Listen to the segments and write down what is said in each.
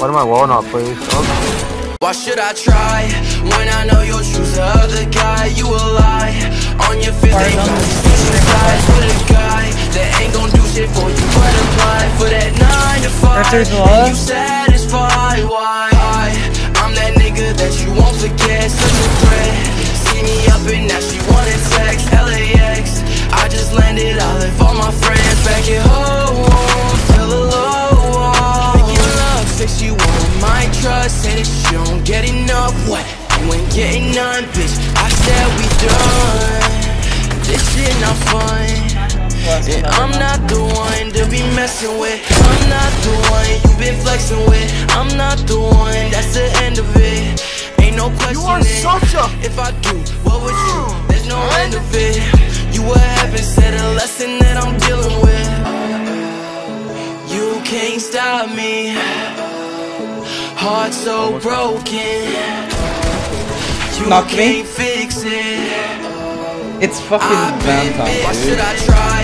What am I walling up, please? Oh. Why should I try when I know you'll choose the other guy? You a lie on your fifth ain't gon' sympathize with a guy that ain't gon' do shit for you but apply for that nine to five. And you satisfied? why I'm that nigga that you won't forget. Such a threat. See me up and now she wanna What? You ain't getting none, bitch. I said we done. This shit not fun. And I'm not the one to be messing with. I'm not the one you been flexing with. I'm not the one. That's the end of it. Ain't no question. You are such a- If I do, what would you? There's no end of it. You would haven't said a lesson that I'm dealing with. You can't stop me. Heart so broken. You Knock me. can't fix it. It's fucking I've been. Valentine, Why should dude. I try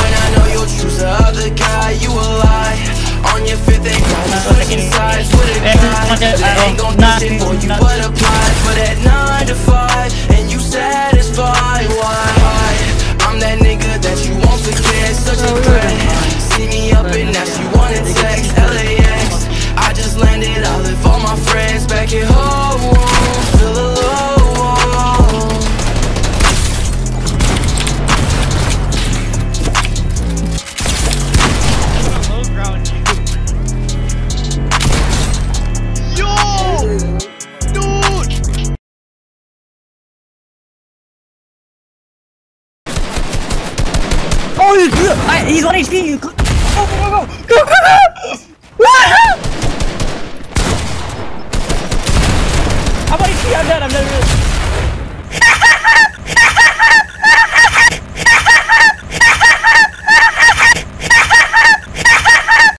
when I know you'll choose the other guy? You a lie on your fifth ain't gon' switching sides with a guy I ain't don't- gon' do not- shit for you but apply for that nine to five and you satisfy he's, on HP. You,